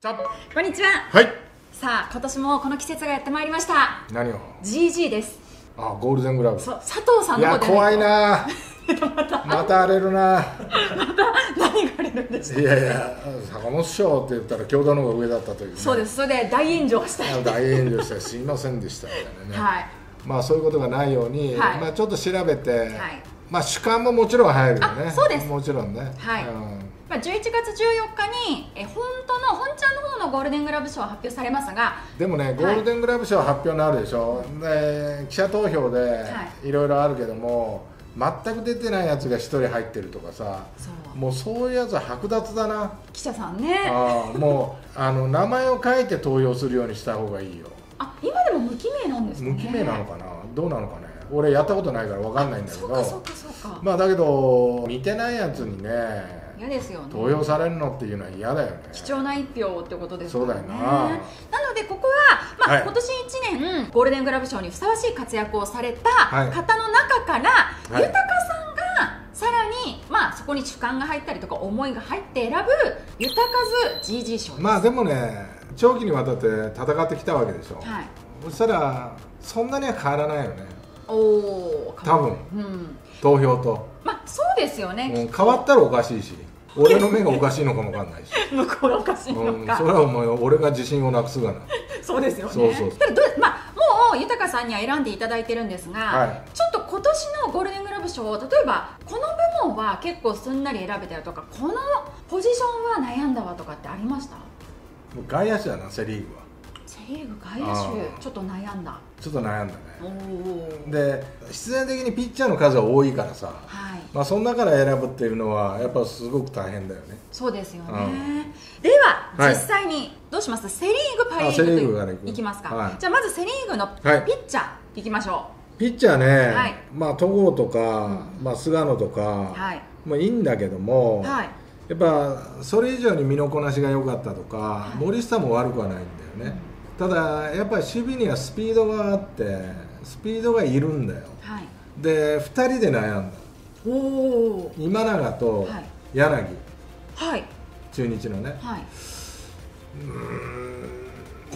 さこんにちは。はい。さあ今年もこの季節がやってまいりました。何を？GG です。あゴールデングラブ。そう佐藤さんいやの方で怖いな。また荒れるな。何があれるんですか？いやいや坂本賞って言ったら京田の方が上だったという、ね、そうです。それで大炎上した。い大炎上してすいませんでしたはい。まあそういうことがないように、はい。まあちょっと調べて、はい。まあ主観ももちろん入るよね。あそうです。もちろんね。はい。うんまあ、11月14日にえ本当の本ちゃんの方のゴールデングラブ賞は発表されますがでもね、ゴールデングラブ賞発表になるでしょ、で記者投票でい。ろいろあるけども、全く出てないやつが1人入ってるとかさ、もうそういうやつは剥奪だな、記者さんね。あーもうあの名前を書いて投票するようにした方がいいよ、あ今でも無記名なんですかね。無記名なのかな、どうなのかね、俺、やったことないから分かんないんだけど、そうかそうかそうか、まあだけど、見てないやつにね、嫌ですよね。投票されるのっていうのは嫌だよね。貴重な一票ってことですからね。そうだよな。なのでここは、まあはい。今年1年ゴールデングラブ賞にふさわしい活躍をされたはい。方の中から、はい。豊さんがさらに、まあ、そこに主観が入ったりとか思いが入って選ぶ豊かず GG 賞です、まあでもね、長期にわたって戦ってきたわけでしょ。はい、そしたらそんなには変わらないよね。おお多分。うん。投票と、まあそうですよね、うん。変わったらおかしいし俺の目がおかしいのかもわかんないし、向こうがおかしいのうん、か、それはもう俺が自信をなくすがな。そうですよね。そうそうそう。まあもう豊さんには選んでいただいてるんですが、はい。ちょっと今年のゴールデングラブ賞例えばこの部門は結構すんなり選べたよとかこのポジションは悩んだわとかってありました？外野手だなセ・リーグは。セ・リーグ外野あ手ー。ちょっと悩んだ。ちょっと悩んだおね。おで必然的にピッチャーの数は多いからさ、はい。まあ、その中から選ぶっていうのはやっぱすごく大変だよね。そうですよね。うでははい。実際にどうします？セ・リーグパ・リーあセリーグとグからいきますか、はい。じゃあまずセ・リーグのピはい。ッチャーいきましょピッチャーね、はい。まあ戸郷とか、うん。まあ、菅野とか、うはい。まあ、いいんだけども、はい。やっぱそれ以上に身のこなしが良かったとか、はい。森下も悪くはないんだよね、ただやっぱり守備にはスピードがあってスピードがいるんだよ。はい。で2人で悩んだ。おお今永とはい。柳、はい。中日のね。はい。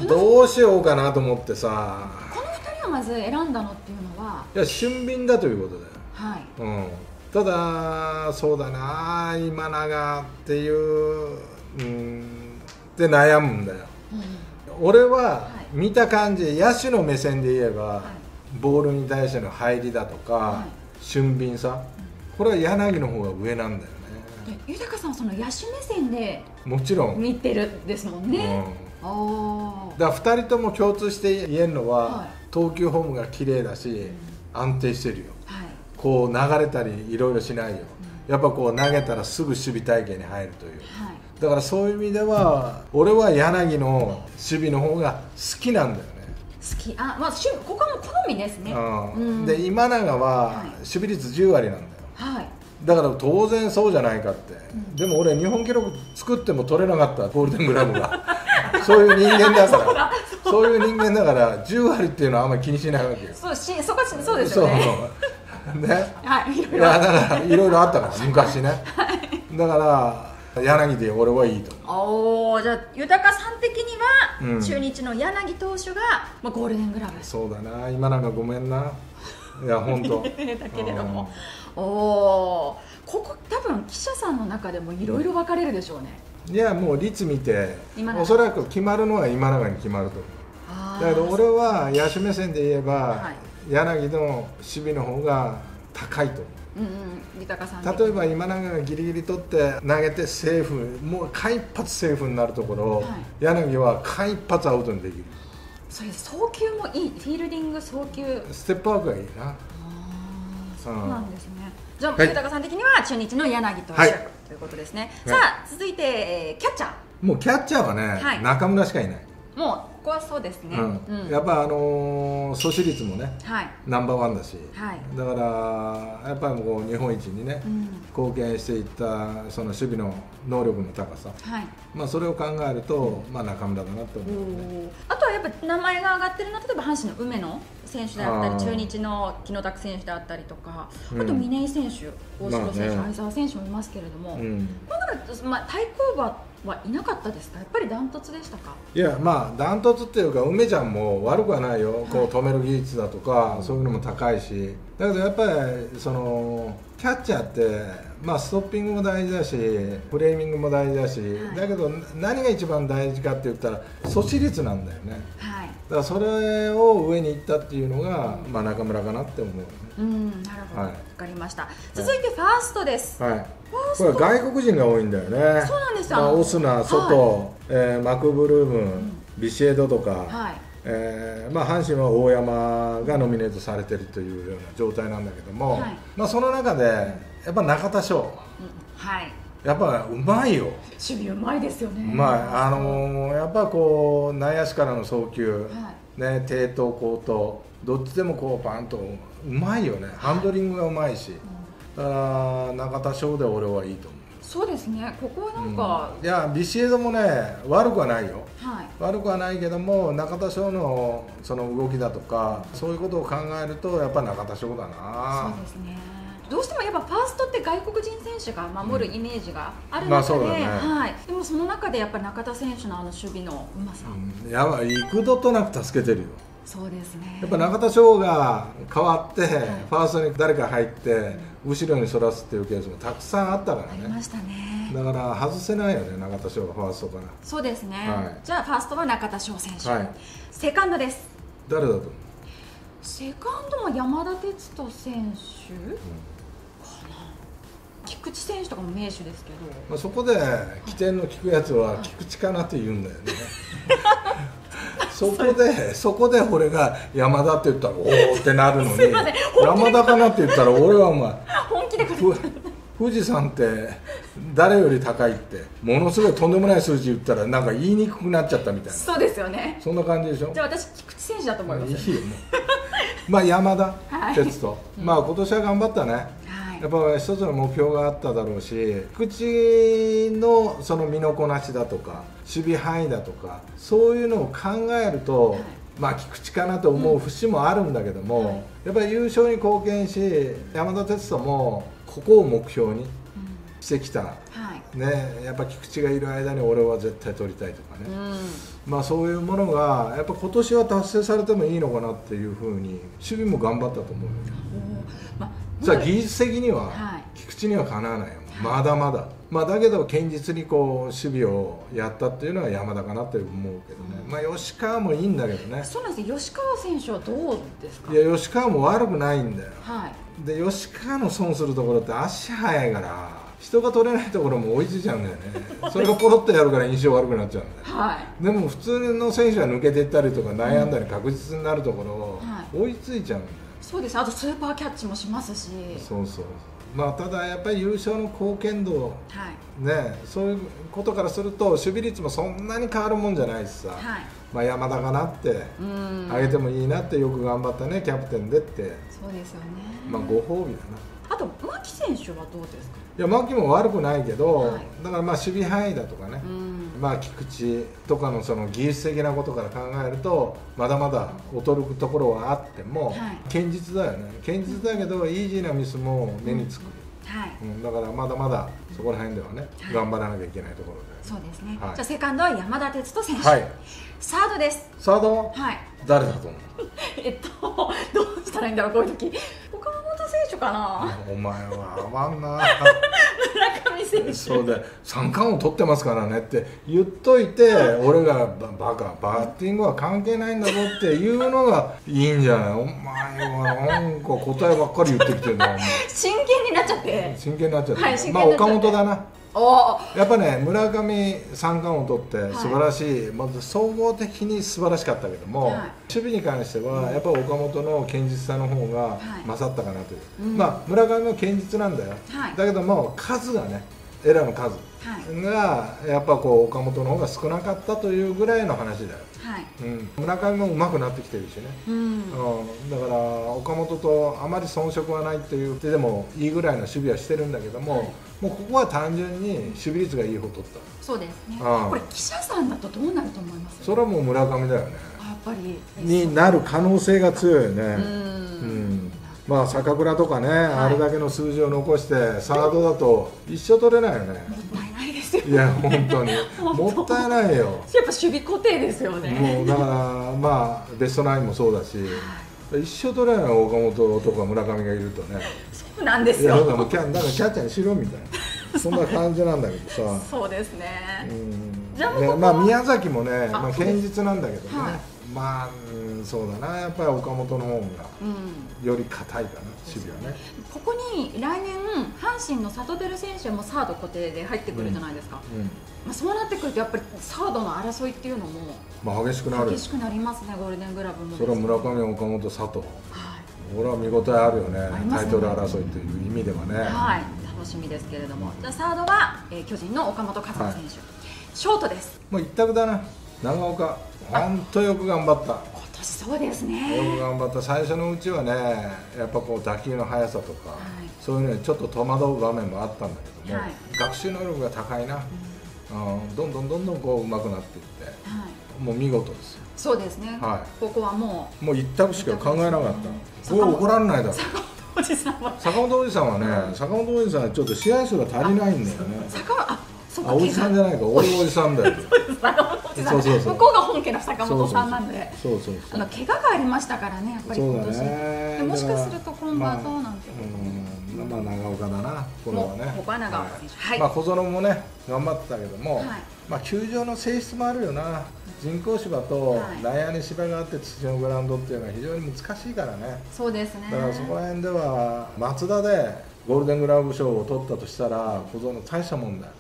どうしようかなと思ってさ。この2人をまず選んだのっていうのは？いや俊敏だということだよ。はい。うん、ただそうだな今永っていううん。で悩むんだよ俺は見た感じ野手の目線で言えば、ボールに対しての入りだとか、はい。俊敏さこれは柳の方が上なんだよね。で豊さんはその野手目線でもちろん、見てるですもんうん。ね、ああだから2人とも共通して言えるのは、はい。投球フォームが綺麗だし、安定してるよ。はい。こう流れたりいろいろしないよ、やっぱこう投げたらすぐ守備体系に入るという。はいだからそういう意味では俺は柳の守備の方が好きなんだよね、好き。あまあしゅここはもう好みですね。うん。うん。で今永ははい。守備率10割なんだよ。はい。だから当然そうじゃないかって、でも俺日本記録作っても取れなかったゴールデングラブが。そういう人間だから。そういう人間だから10割っていうのはあんまり気にしないわけよ。そうしそこそうですよね。そう。ね。はい。いろいいろやだからいろいろあったから昔ね、だから柳で俺はいいと。おおじゃあ豊さん的には、うん。中日の柳投手が、まあ、ゴールデングラブ。そうだな。今永ごめんな。いや 本当。だけれども。おおここ多分記者さんの中でもいろいろ分かれるでしょうね。いやもう率見ておそらく決まるのは今永に決まるとだけど俺は野手目線で言えば、はい。柳の守備の方が高いと思うんうん豊さんう例えば今永がギリギリ取って投げてセーフもう間一髪セーフになるところを、はい。柳は間一髪アウトにできる。それ送球もいいフィールディング送球。ステップワークがいいな。あーそうなんですね。じゃあ、はい。豊さん的には中日の柳投手、はい。ということですね、はい。さあ続いて、えーキャッチャもうキャッチャーはね、はい。中村しかいない、ーもうここはそうですね、うん。うん。やっぱあのー阻止率もねはい。ナンバーワンだし、はい。だからやっぱりもう日本一にね、うん。貢献していったその守備の能力の高さ、はい。まあ、それを考えると、まあ、中村だなと思う、ね、あとはやっぱ名前が挙がってるのは例えば阪神の梅野選手であったり中日の木野拓選手であったりとかうん。あと峰井選手大城選手、まあね。相澤選手もいますけれども、うん。まあ、対抗馬はい。なかったですかやっぱりダントツでしたかい。やまあダントツってい。うか梅ちゃんも悪くはない。よ、こう止める技術だとかそうい。うのも高い。しだけどやっぱりそのキャッチャーってまあストッピングも大事だしフレーミングも大事だし、はい。だけど何が一番大事かって言ったら阻止率なんだよねはい。だからそれを上に行ったってい。うのが、まあ、中村かなって思ううんなるほど、わはい。かりました続い。てファーストです、はい。これト外国人が多いんだよね。そうなんですよ。まあ、オスナ、ソト、えーマクブルーム、ビシエドとか、はい。えーまあ、阪神は大山がノミネートされてるというような状態なんだけども、はい。まあ、その中でやっぱ中田翔うん。はい。やっぱうまいよ、守備うまいですよね。うまいあのーやっぱこう内野手からの送球、はね、低投高投どっちでもこうパンとうまいよね。ハンドリングがうまいし。だから中田翔で俺はいいと思う。そうですね。ここはなんか、いやビシエドもね悪くはないよ。はい。悪くはないけども中田翔のその動きだとかそういうことを考えるとやっぱ中田翔だそうなですね。どうしてもやっぱファーストって外国人選手が守るイメージがあるまあ中で、そうだね。はい、でもその中でやっぱり中田選手のあの守備のうまさ、うん。やばい。幾度となく助けてるよ。そうですね。やっぱ中田翔が変わってファーストに誰か入って後ろにそらすっていうケースもたくさんあったからね。ありましたね。だから外せないよね中田翔がファーストから。そうですね、はい。じゃあファーストは中田翔選手、はい。セカンドです。誰だと思う、セカンドも山田哲人選手？かな。菊池選手とかも名手ですけど。まあ、そこで起点の聞くやつは菊池かなって言うんだよね。そこで そこで俺が山田って言ったらおおってなるのに山田かなって言ったら俺はお前本気で答ふ富士山って誰より高いってものすごいとんでもない数字言ったらなんか言いにくくなっちゃったみたいな。そうですよね。そんな感じでしょ？じゃあ私菊池選手だと思います。いいよもう。まあ山田はい。哲人、まあ今年は頑張ったね。はい。やっぱ一つの目標があっただろうし口のその身のこなしだとか守備範囲だとかそういうのを考えると、はい。まあ菊池かなと思う節もあるんだけども、はいやっぱり優勝に貢献し山田哲人もここを目標にしてきた、ね、やっぱ菊池がいる間に俺は絶対取りたいとかね、うん。まあそういうものがやっぱ今年は達成されてもいいのかなっていうふうに守備も頑張ったと思うよ。まあさあ技術的にははい。菊池にはかなわないよ、まだまだ、まあ、だけど堅実にこう守備をやったっていうのは山田かなって思うけどね、まあ、吉川もいいんだけどね。そうなんですよ。吉川選手はどうですか？いや吉川も悪くないんだよ。はい。で吉川の損するところって足速いから人が取れないところも追いついちゃうんだよね。それがポロッとやるから印象悪くなっちゃうんだよ。はい。でも普通の選手は抜けていったりとか悩んだり確実になるところをは追いついちゃうんだよ。そうです。あとスーパーキャッチもしますし。そうそう。まあただやっぱり優勝の貢献度はい。ねそういうことからすると守備率もそんなに変わるもんじゃないしさ、はい。まあ、山田かなってうん。あげてもいいなってよく頑張ったねキャプテンでって、そうですよね。まあ、ご褒美だな。あと牧選手はどうですか？いや牧も悪くないけど、はい。だからまあ守備範囲だとかね、うん。まあ、菊池とかのその技術的なことから考えるとまだまだ劣るところはあっても、はい。堅実だよね。堅実だけどイージーなミスも目につく、はい。うん。だからまだまだそこら辺ではね、はい。頑張らなきゃいけないところで。そうですね、はいじゃあセカンドは山田哲人選手、はいサードです。サード？はい。誰だと思う？えっと どうしたらいいんだろうこういう時。岡本選手かな？お前は合わんな。村上選手。そうで三冠を取ってますからねって。言っといて俺がババカバッティングは関係ないんだぞっていうのがいいんじゃない？お前はなんか答えばっかり言ってきてるな真剣になっちゃって。真剣になっちゃって、はい真剣まあ岡本だなやっぱね村上三冠を取って素晴らしい、まず総合的に素晴らしかったけども、はい。守備に関してはやっぱ岡本の堅実さの方がい。勝ったかなという、うん。まあ村上も堅実なんだよ、はい。だけども数がねエラーの数はい。がやっぱこう岡本の方が少なかったというぐらいの話だよ、はいうん、村上も上手くなってきてるしね、うん。うん、だから岡本とあまり遜色はないと言ってでもいいぐらいの守備はしてるんだけども、はい。もうここは単純に守備率がいい方取った。そうですね。これ記者さんだとどうなると思います？それはもう村上だよね。あやっぱり。になる可能性が強いよね。ううん。んまあ坂倉とかね、あれだけの数字を残してサードだと一生取れないよねですよいや本当に。もったいないよ。やっぱ守備固定ですよね。もうだからまあベストナインもそうだし一生取れない岡本とか村上がいるとね。そうなんですいやだよからキャだからキャッチャーにしろみたいな。そんな感じなんだけどさ。そうですね、うん。じゃあねまあ宮崎もねまあ、堅実なんだけどね、はい。まあ、うんそうだな。やっぱり岡本の方がうん、より硬いかな守備はね。ここに来年阪神のサトテル選手もサード固定で入ってくるじゃないですか、うん。まあ、そうなってくるとやっぱりサードの争いっていうのもまあ激しくなる。激しくなりますねゴールデングラブもそれは村上岡本佐藤はい。これは見応えあるよねね。タイトル争いという意味ではね、はい、楽しみですけれども、じゃあサードは、えー巨人の岡本和真選手、ショートです。もう一択だな。長岡。本当よく頑張ったそうですよね。く頑張った最初のうちはねやっぱこう打球の速さとか、はい。そういうのにちょっと戸惑う場面もあったんだけども、はい。学習能力が高いな、うん、どんどんどんどんこう上手くなっていってはい、もう見事ですよ。そうですね。はここはももう一択しか考えなかったこれ怒られないだろ。うおじさんは。坂本おじさんはね、坂本おじさんはちょっと試合数が足りないんだよね。坂本あ、あおじさんじゃないか。俺おじさんだよ坂本さん。向こうが本家の坂本さんなんで。そうそうそう。あの怪我がありましたからね、やっぱりそうだ今年。ねでもしかすると今後はどうなんてまあ、うん。まあ長岡だなこれはね。ここは長岡選手。はい。まあ小園もね頑張ってたけども、はい。まあ球場の性質もあるよな。人工芝とはい。内野に芝があって土のグラウンドっていうのは非常に難しいからね。そうですね。だからそこら辺では松田でゴールデングラブ賞を取ったとしたら小園大したもんだよ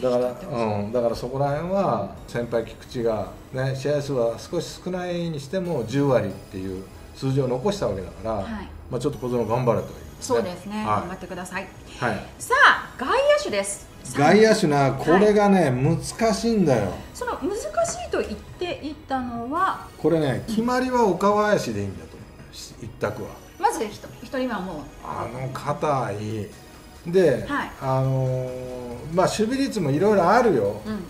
だから、うん、だからそこら辺は先輩菊池が、ね、試合数は少し少ないにしても10割っていう数字を残したわけだから、はい。まあ、ちょっと小園頑張れという、そうですね。頑張はってください。い、はい、さあ、外野手です。外野手なこれがね、難しいんだよ。その難しいと言っていたのはこれね決まりは岡林でいいんだと思う一択は。まず一一人目はもう。あの硬いで、はい。あのーまあ守備率もいろいろあるよ。うんうん。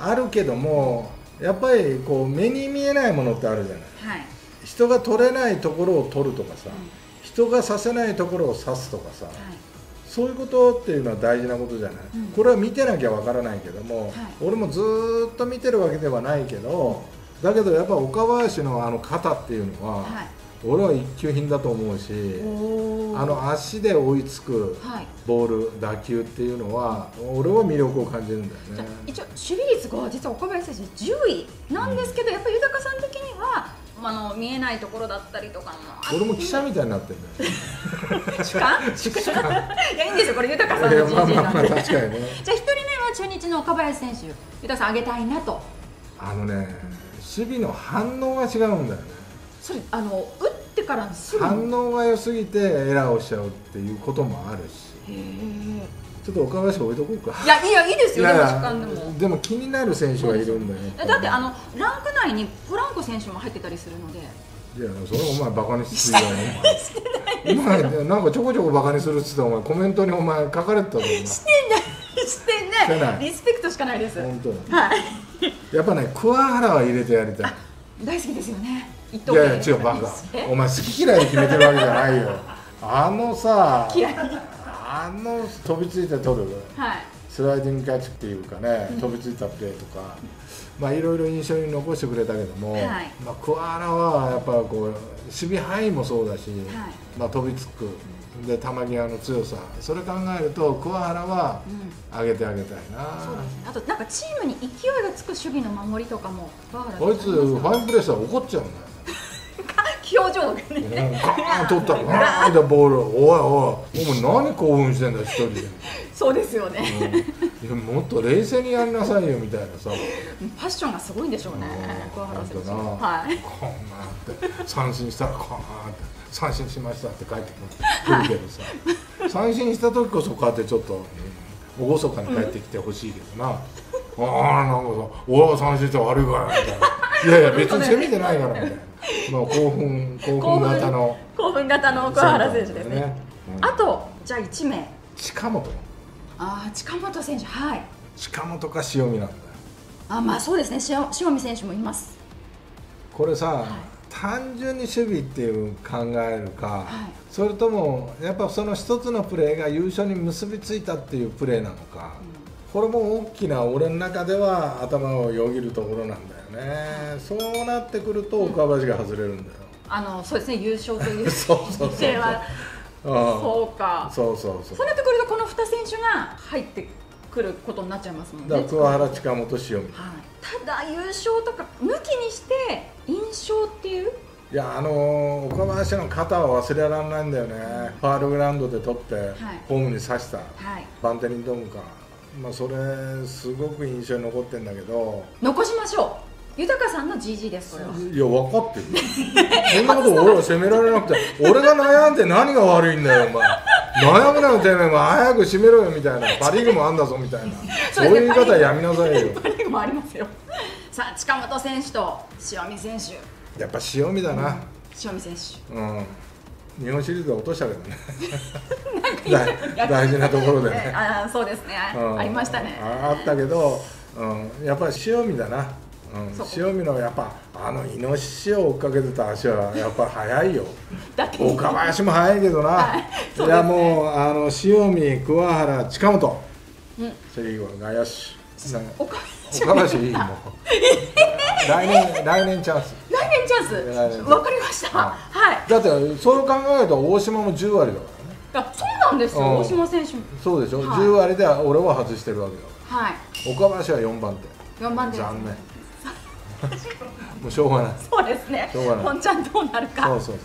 あるけどもやっぱりこう目に見えないものってあるじゃない。はい。人が取れないところを取るとかさ、うん。人がさせないところを刺すとかさ、はい。そういうことっていうのは大事なことじゃない、うん。これは見てなきゃわからないけども、はい。俺もずーっと見てるわけではないけどだけどやっぱ岡林のあの肩っていうのは、はい俺は一級品だと思うしあの足で追いつくはいボール打球っていうのは俺は魅力を感じるんだよね。あ一応守備率が実は岡林選手10位なんですけど、やっぱり豊さん的にはあの見えないところだったりとか俺も記者みたいになってるんだよ。主観 いやいいんですよこれ豊さんの人まあまあまあ事なんで確かにね。じゃあ一人目は中日の岡林選手豊さんあげたいなとあのね守備の反応が違うんだよね。それあの打からすぐ反応が良すぎてエラーをしちゃうっていうこともあるし。ちょっと岡林置いとこうか。いやいやいいですよでもいや主観でも。でも気になる選手がいるんだよ。だってあのランク内にポランコ選手も入ってたりするので。いやそれお前バカにしすぎだよお前お前なんかちょこちょこバカにするっつってお前コメントにお前書かれてたぞしてないしてなない。いリスペクトしかないです。本当はい。やっぱね桑原は入れてやりたい。大好きですよね一い等やいや違うバカ。えお前好き嫌いで決めてるわけじゃないよ。あのさあの飛びついて取る？はい。スライディングキャッチっていうかね、飛びついたプレーとか、まあいろいろ印象に残してくれたけども、はい。まあ桑原はやっぱこう守備範囲もそうだし、はい。まあ飛びつく。で球際の強さ、それ考えると桑原はうん。上げてあげたいな。そうですね。あとなんかチームに勢いがつく守備の守りとかも桑原こいつファインプレーしたら怒っちゃうんだよ。表情がね。うん。ガーン取ったらガーン。ってボールおいおいお前何興奮してんだ一人で、そうですよね。うん。もっと冷静にやりなさいよみたいなさ。パッションがすごいんでしょうねうん。桑原選手本当な。はい。こんなって。三振したらこんなって三振しましたって帰ってくるけどさ。三振した時こそこうやってちょっとうん厳かに帰ってきてほしいけどな、ああなんかさ「俺は三振して悪いから」みたいな「いやいや別に攻めてないから」みたいな、まあ、興奮興奮型の。興奮型の桑原選手ですね。うんあとじゃあ1名。近本。ああ近本選手はい。近本か塩見なんだよ。あまあそうですね。塩塩見選手もいます。これさ、い。単純に守備っていう考えるか、はい。それともやっぱその一つのプレーが優勝に結びついたっていうプレーなのか、これも大きな俺の中では頭をよぎるところなんだよね。そうなってくると岡橋が外れるんだよ、あのそうですね優勝という そうそうそうそう。そうか。そうそうそう。そうなってくるとこの2選手が入ってくることになっちゃいますもんね。だから桑原近本塩見。はい、ただ優勝とか抜きにして印象っていう？いやあのー岡林の肩は忘れられないんだよね、ファールグラウンドで取って、ホームに刺した。はい。バンテリンドームか、まあ、それすごく印象に残ってるんだけど。残しましょう豊さんの GG です。これはいや分かってるそんなこと俺は責められなくて俺が悩んで何が悪いんだよお前。悩むなよてめえも早く締めろよみたいな。パ・リーグもあんだぞみたいな。そういう言い方やみなさいよ。パ・リーグもありますよ。さあ近本選手と塩見選手。やっぱ塩見だな。塩見選手。うん。日本シリーズで落としたけどね。大大事なところでえね。あーそうですね。うん。ありましたね。ああったけど、うん、やっぱり塩見だな、うん。塩見のやっぱあのイノシシを追っかけてた足は やっぱ速いよ。だって岡林も速いけどな、はい。ねいやもうあの塩見桑原近本。うん。セ・リーグは外野手な岡岡林いいもう 来年来年チャンス。来年チャンス。わかりました。ははい。だってそう考えると大島も10割だからね。あそうなんですよ。うん。大島選手も。そうでしょ、はい。10割では俺は外してるわけだかはい。ら岡林は4番手。4番手残念 もうしょうがない。そうですね。本ちゃんどうなるか。そうそうそう。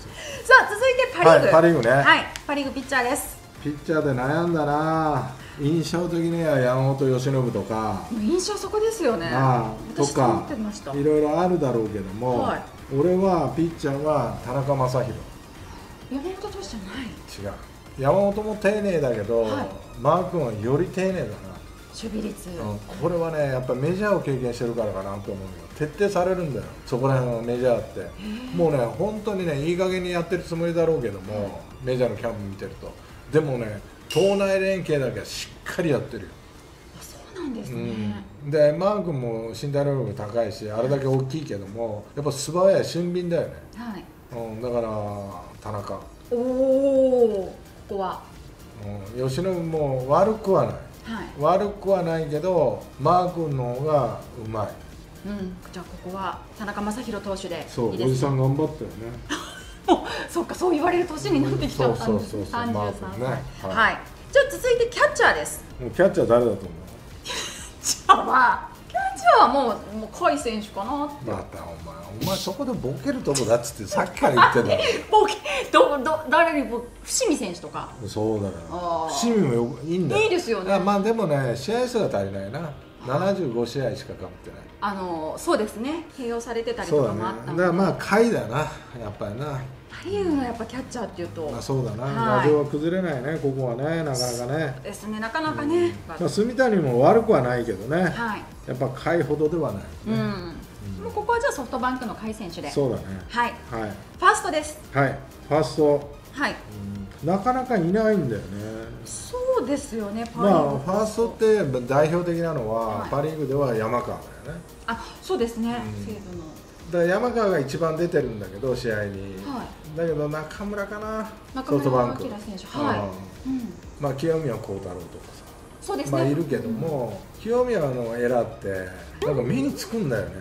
さあ続いてパ・リーグ、はいパリーグね。はいパ・リーグピッチャーです。ピッチャーで悩んだな。印象的には山本由伸とか。印象そこですよね。ああとかいろいろあるだろうけども、はい。俺はピッチャーは田中将大。違う山本投手じゃない。山本も丁寧だけど、はい。マー君はより丁寧だな、守備率、うんこれはねやっぱメジャーを経験してるからかなと思うよ。徹底されるんだよ。そこら辺のメジャーって。もうね本当にねいい加減にやってるつもりだろうけども、メジャーのキャンプ見てると。でもね党内連携だけはしっかりやってるよ。あそうなんですうね、ん、でマー君も身体能力高いしあれだけ大きいけどもやっぱ素早い俊敏だよね、はい。うん、だから田中、おおここは。うん、由伸も悪くはないはい。悪くはないけどマー君の方がうまい。うん。じゃあここは田中将大投手でそういいですね。おじさん頑張ったよね。もうそうかそう言われる年になってきちゃったんです。そうそうそうそう33マー歳君ね。はい。はい、じゃあ続いてキャッチャーです。もうキャッチャー誰だと思う？キャッチャーはもうもう甲斐選手かなって。またお前お前そこでボケるとこだっつってさっきから言って ボケどど誰にも伏見選手とか。そうだよあー。伏見もよいいんだよ。いいですよね。あまあでもね試合数が足りないな。75試合しかかってない。あのそうですね。併用されてたりとかもあっただからまあ下位だな。やっぱりなパ・リーグのやっぱキャッチャーっていうと、まあそうだな。はい。は崩れないねここはねなかなかね。ですねなかなかね、まあ住谷も悪くはないけどね。はい、やっぱ下位ほどではないうん、ねもうここはじゃあソフトバンクの甲斐選手で。そうだね。はい。はい。ファーストです。はい。ファースト。はい。うん。なかなかいないんだよね。そうですよねパ・まあファーストって代表的なのは、はい。パ・リーグでは山川だよね。あそうですね、うん。西武の。だ山川が一番出てるんだけど試合に、はだけど中村かな。中ソフトバンク村晃選手はい、うん。うん、まあ清宮幸太郎とかさ。そうですね、まあいるけども、清宮のエラーってなんか目につくんだよね、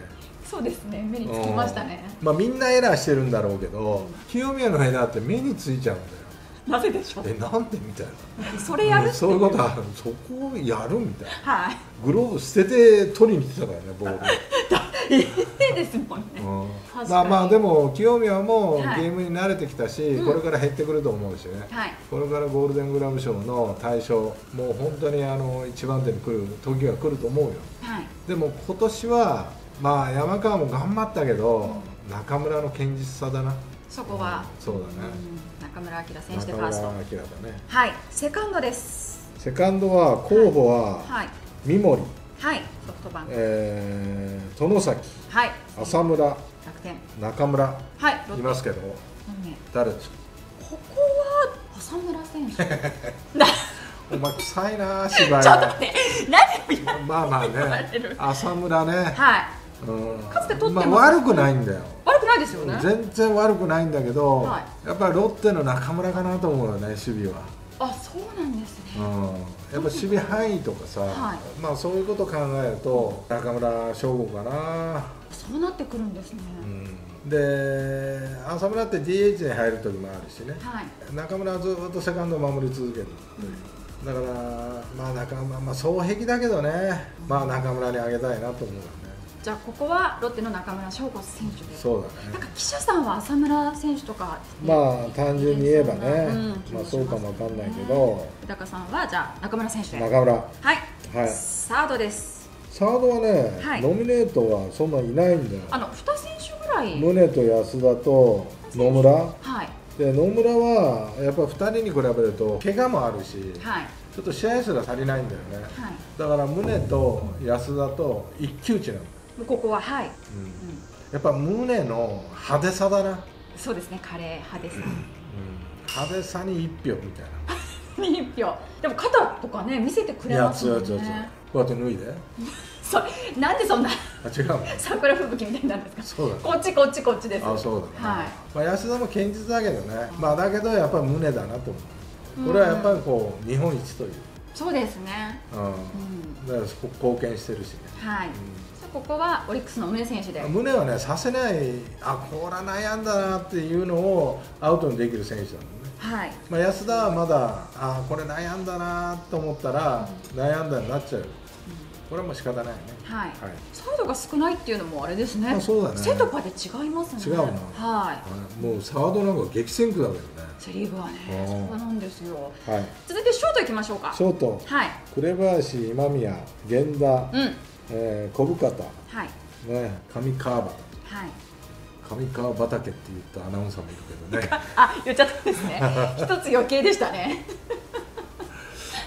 そうですね。目につきましたね。うん。まあみんなエラーしてるんだろうけど、清宮のエラーって目についちゃうんだよ。なぜでしょう？えなんでみたいな。それやるう。んそういうことある。そこをやるみたいな。はい。グローブ捨てて取りに来てたからねボール ですもんね、うん。まあまあでも清宮もゲはい。ームに慣れてきたし、うん。これから減ってくると思うしね、はい。これからゴールデングラブ賞の対象もう本当にあの一番手に来る時が来ると思うよ。はい。でも今年はまあ山川も頑張ったけど、中村の堅実さだな。そこは、そうだね、うん。中村晃選手で中村ファースト。晃だね。はい。セカンドです。セカンドは候補ははい。三森、はいソフトバンク。えー、殿崎。はい。浅村。楽天。中村。はいいますけど。誰ですか？ここは浅村選手。な お前臭いな芝居。ちょっと待って。何まあまあね。る。浅村ね、はい。うん、かつて取ってますまあ、悪くないんだよ。悪くないですよね。全然悪くないんだけど、はやっぱりロッテの中村かなと思うよね守備は、あそうなんでうん、やっぱ守備範囲とかさ、はい。まあそういうことを考えると中村翔吾かな、そうなってくるんですね、うん、で浅村って DH に入る時もあるしね。はい。中村はずっとセカンドを守り続ける、だからまあ中村、まあ、双璧だけどね、まあ中村にあげたいなと思うじゃあここはロッテの中村翔吾選手で。そうだね。なんか記者さんは浅村選手とかまあ単純に言えばね、うんまあそうかもわかんないけど、豊さんはじゃあ中村選手で。中村。はい、はい。サードです。サードはね、はい。ノミネートはそんなにいないんだよ。あの2選手ぐらい。宗と安田と野村。はい。で野村はやっぱ2人に比べると怪我もあるしはい。ちょっと試合数が足りないんだよね。はい。だから宗と安田と一騎打ちなんだよ、ここははい、うん。うん、やっぱ宗の派手さだな、そうですね。カレー派です派手さに1票みたい 一票。でも肩とかね見せてくないやれますもん違う違う違うねこうやって脱いで。そうなんでそんなあ違うの？桜吹雪みたいになるんですか？そうだね。こっちこっちこっちです。あそうだね、はい。まあ、安田も堅実だけどね。まあだけどやっぱり宗だなと思う。これはやっぱりこう日本一という、そうですね。ううん。ん、だからそこ貢献してるしね、はい、じゃあここはオリックスの宗選手で。うん、宗はねさせない。あこれは悩んだなっていうのをアウトにできる選手だもんね、はい。まあ、安田はまだあこれ悩んだなと思ったら、悩んだになっちゃう。これはもう仕方ないね。はい、はい。サイドが少ないっていうのもあれですね。あそうだね。セとかで違いますね。違うなはい。はいもうサードなんか激戦区だけどね。セ・リーグはねそうなんですよ。はい。続いてショートいきましょうか。ショート。はい。紅林今宮源田、うんえー小深田。はい。ね上川端。はい。上川畑って言ったアナウンサーもいるけどね。あ言っちゃったんですね。一つ余計でしたね。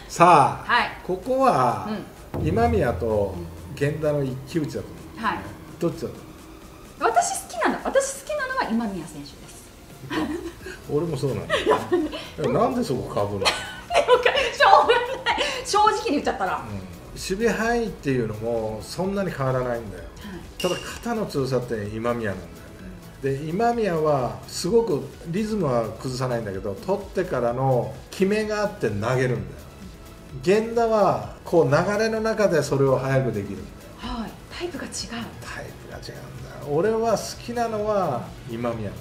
さあ、はい。ここは、今宮と源田の一騎打ちだと思う。はい。どっちだと思私好きなの私好きなのは今宮選手です。う。俺もそうなんだ なんでそこかぶるの、しょうがない。正直に言っちゃったら、うん、守備範囲っていうのもそんなに変わらないんだよ。ただ肩の強さって今宮なんだよね。で今宮はすごくリズムは崩さないんだけど取ってからの決めがあって投げるんだよ。源田はこう流れの中でそれを早くできるんだよ。はい。タイプが違う。タイプが違うんだよ。俺は好きなのは今宮。好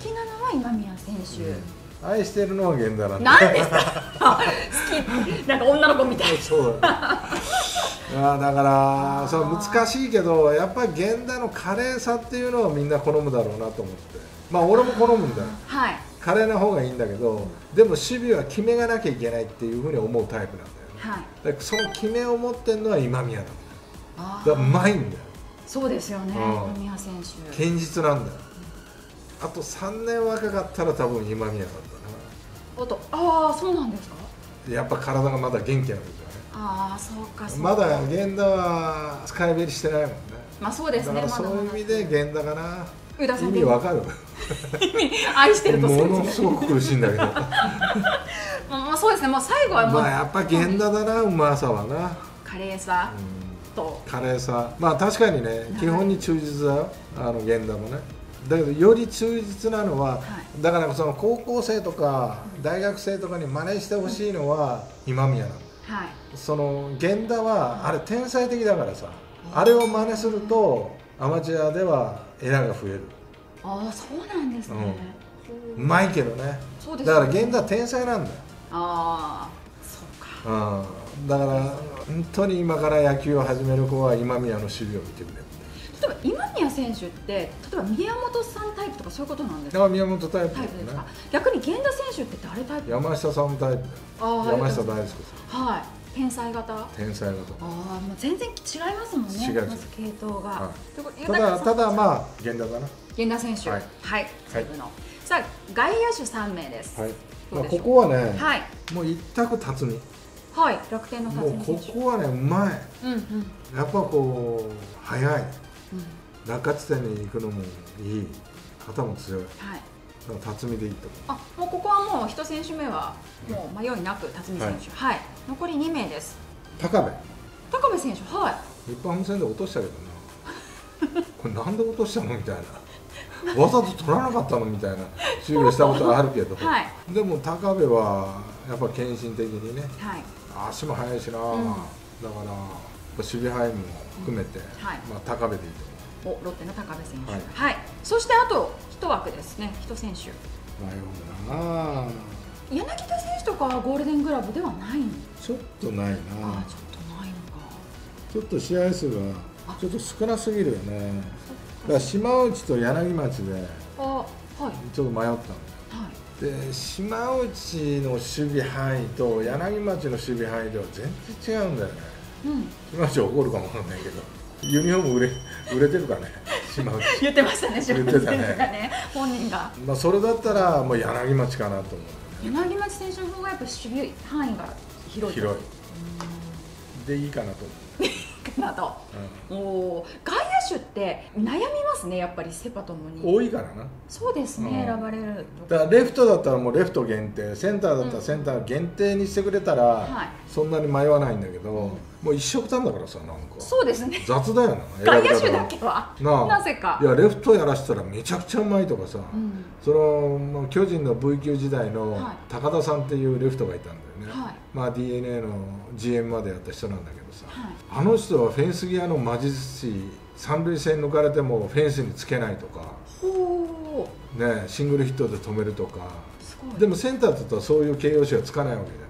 きなのは今宮選手、愛してるのは源田なんだなんですか？好き。なんか女の子みたい。そう。だいやだからそう難しいけどやっぱり源田の華麗さっていうのをみんな好むだろうなと思って。まあ俺も好むんだよ。はい。華麗な方がいいんだけどでも守備は決めがなきゃいけないっていうふうに思うタイプなんだよね。はい。その決めを持ってるのは今宮だだからうーまいんだよ。そうですよねうん。今宮選手。堅実なんだよあと3年若かったら多分今宮だったおっとああそうなんですか？なやっぱ体がまだ元気なんですよね。ああそうかそうか。まだ源田は使いべりしてないもんね。まあそうですねだからそういう意味で源田かな。宇田さん意味わかる。愛してるとものすごく苦しいんだけど。まあそうですね。もう最後はもう、まあやっぱ源田だなうまさはな、カレーさうん。と、華麗さ。まあ確かにね基本に忠実だよ。あの源田もねだけどより忠実なのは、い。だからその高校生とか大学生とかに真似してほしいのは今宮なの。はい。その源田はあれ天才的だからさあれを真似するとアマチュアではエラーが増える。ああそうなんですね、うまいけどね。そうですだから源田は天才なんだよ。ああそうか。うん、だから本当に今から野球を始める子は今宮の守備を見てくれ例えば今宮選手って例えば宮本さんタイプとかそういうことなんですか？だから宮本タイプね。ですか？逆に源田選手って誰タイプ？山下さんもタイプ。あー山下大輔さん。はい。天才型？あ天才型。あもう全然違いますもんねまず系統が、はい。ただただまあ源田だな。源田選手。ははい。い、最後のさあ外野手3名です。はい、まあ、ここはね、はい。もう一択辰巳。はい。楽天のもうこ辰巳選手。こはねうまい。うんうん。やっぱこう速いうん。落下地点に行くのもいい。肩も強い。はい。辰巳でいいと思う。あもうここはもう一選手目はもう迷いなく辰巳選手。はい、残り2名です。高部。高部選手はい。日本ハム戦で落としたけどな。これなんで落としたのみたいな。わざと取らなかったのみたいな。注意をしたことはあるけど、はい。でも高部はやっぱ献身的にね。はい。足も速いしな、ん。だから守備範囲も含めて、はい。まあ、高部でいいと思おロッテの高部選手。ははい。い、そしてあと一枠ですね。一選手。う迷うな柳田選手とかはゴールデングラブではないの？ちょっとないな。あちょっとないのか。ちょっと試合数がちょっと少なすぎるよね。だから島内と柳町であはい。ちょっと迷ったの。はい。で島内の守備範囲と柳町の守備範囲では全然違うんだよねうん。島内怒るかもわかんないけどユニフォーム売れ売れてるかね島内。言ってましたね島言内選ってたね。手がね本人が。まあそれだったらもう柳町かなと思う。柳町選手の方がやっぱ守備範囲が広い広い。でいいかなと思かなと。う、おお外野手って悩みますねやっぱりセパともうん、に。多いからな。そうですね、うん。選ばれると。だからレフトだったらもうレフト限定センターだったらセンター限定にしてくれたら、はい。そんなに迷わないんだけど、もう一色単だからさなんか。そうですね。雑だよな 外野手だけは。なぜか。いやレフトやらしたらめちゃくちゃうまいとかさ、うん。そのまあ巨人の V 級時代のはい。高田さんっていうレフトがいたんだよね、はい。まあ、d n a の GM までやった人なんだけどさ、はい。あの人はフェンス際の魔術師三塁線抜かれてもフェンスにつけないとか、ほうね、シングルヒットで止めるとか。でもセンターだったらそういう形容詞はつかないわけ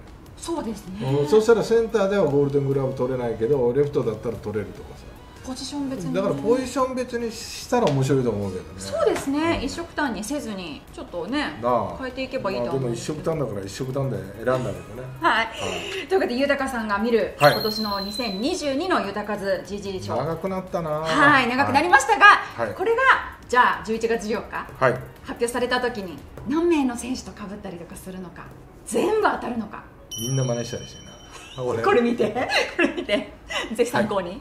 そうですね。うんそしたらセンターではゴールデングラブ取れないけどレフトだったら取れるとかさ。ポジション別に。ねだからポジション別にしたら面白いと思うけどね。そうですね、うん。一色単にせずにちょっとね変えていけばいいと思う。まあでも一色単だから一色単で選んだけどね。はい、というわけで豊さんが見る、はい。今年の2022の豊和 GG 賞長くなったなはい。長くなりましたが、はい。これがじゃあ11月14日はい。発表された時に何名の選手と被ったりとかするのか全部当たるのかみんな真似したりしてな。あ俺これ見て。これ見て。ぜひ参考に